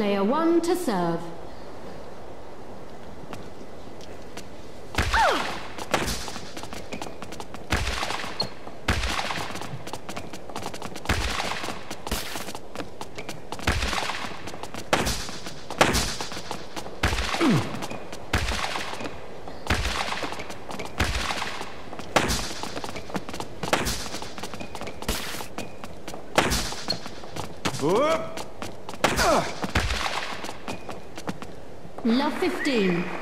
Player one to serve. Ah. Love 15.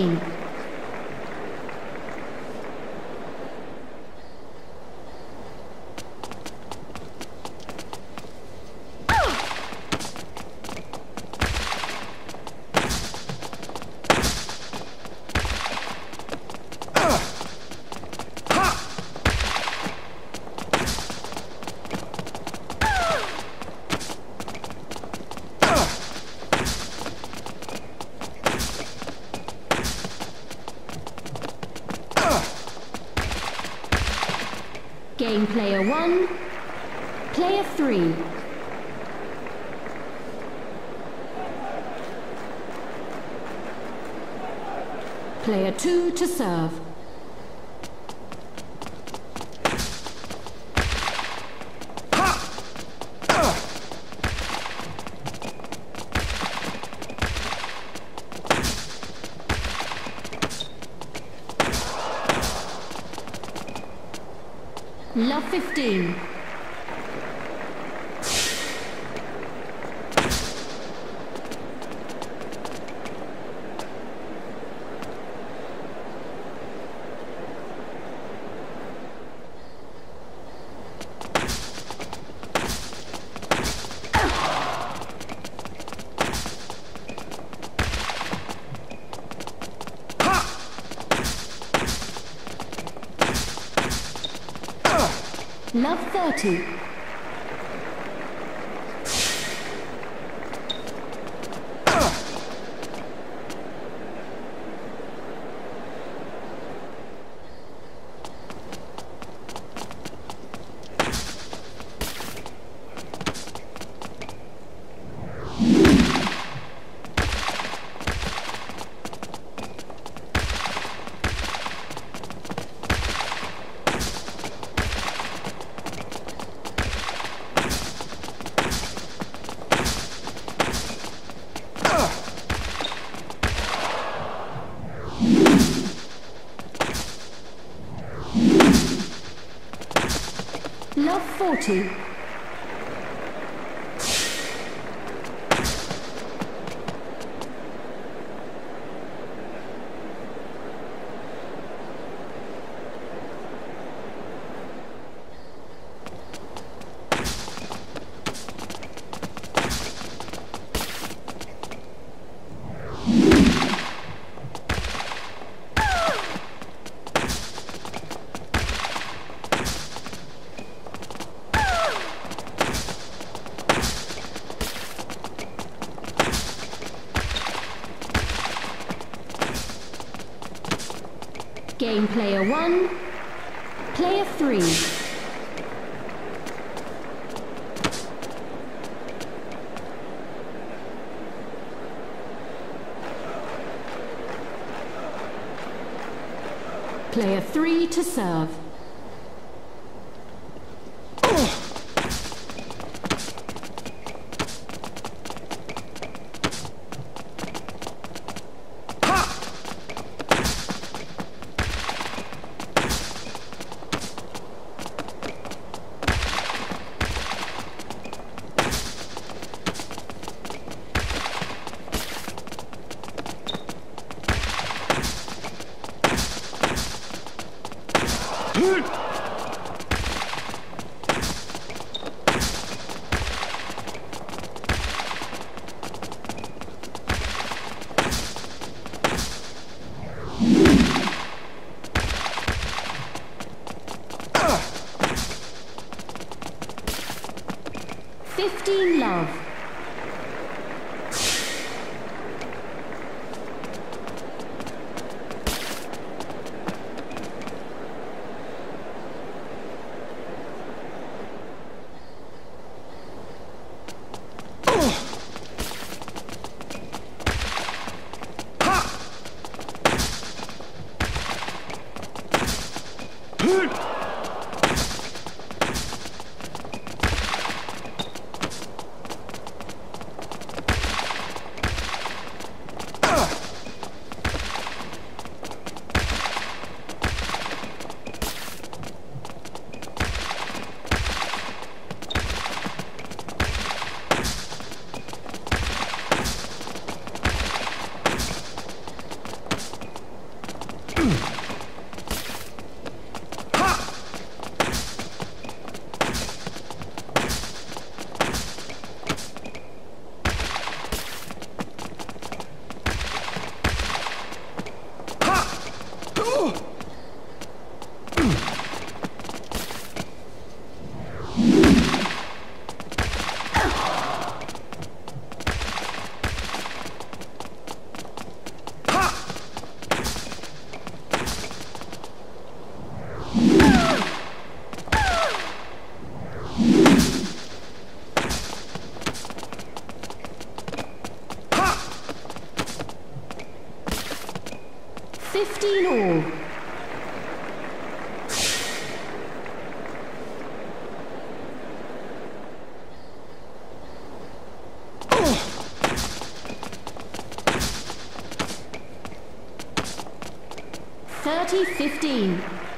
15. Player three. Player two to serve. Love 15. Love 30. Love Game player one, player three. Player three to serve. Fifteen love. Fifteen 30-15.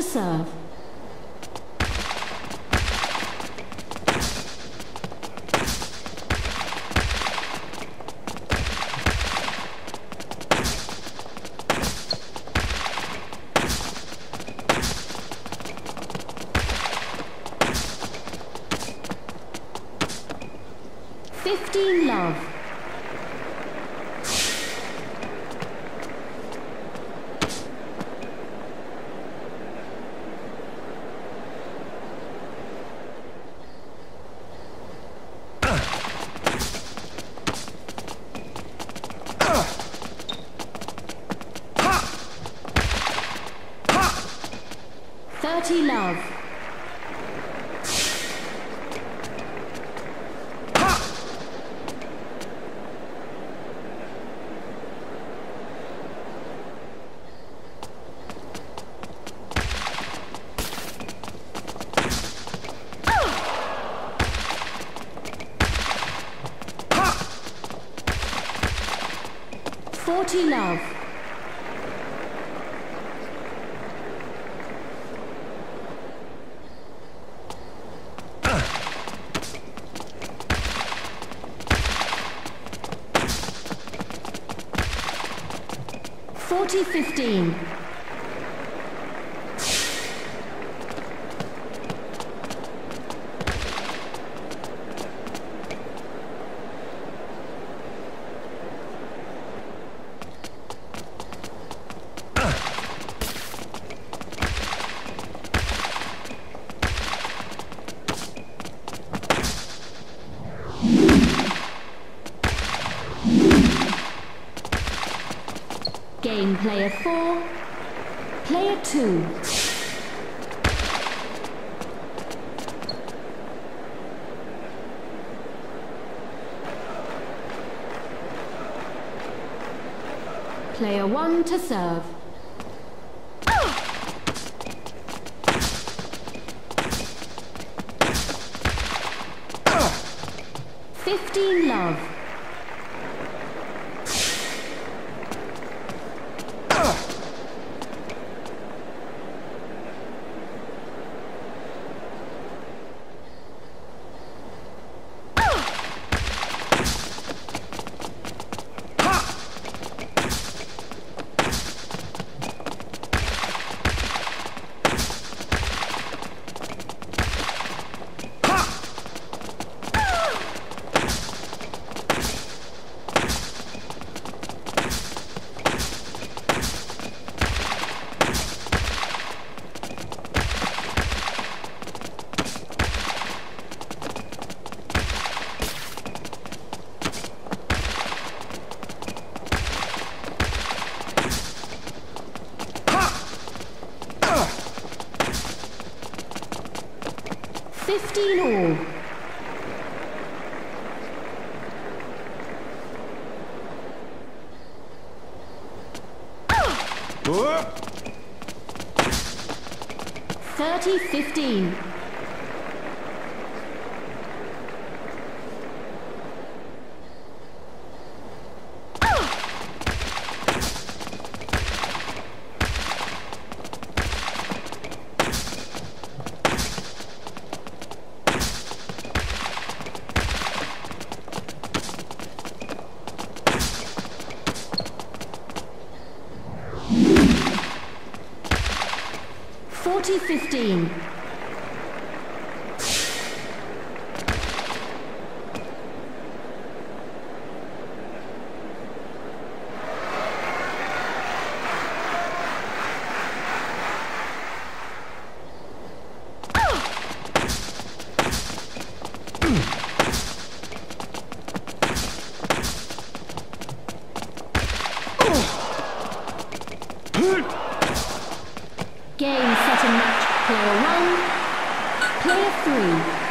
To serve. Fifteen love. 30 love. Forty love. Forty fifteen. Game player four, player two. Player one to serve. 30-15. Fifteen. Forty fifteen. Game set and match. Player one, player three.